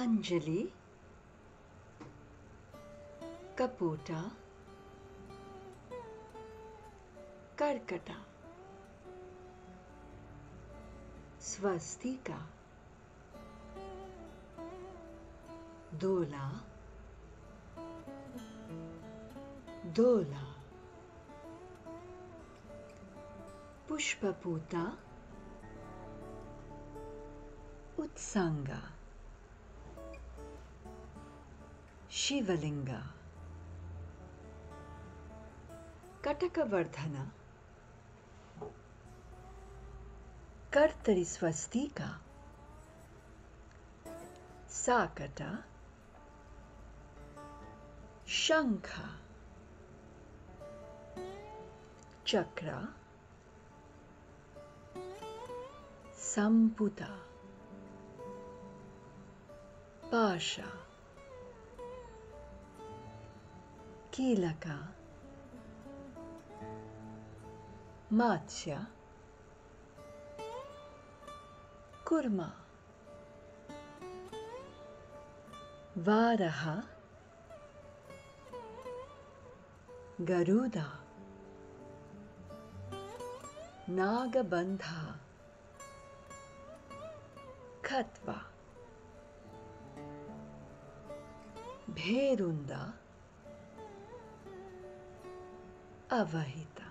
अंजलि कपोटा कर्कटा स्वस्तिका दोला दोला पुष्पपूता उत्संगा शिवलिंगा। कटकवर्धन। कर्तरि स्वस्तिका साकट। शंख। चक्र। संपुता। कीलक मात्स्य कुर्मा वारः गरुदा नागबन्धा खत्वा भेरुन्दा Avarita.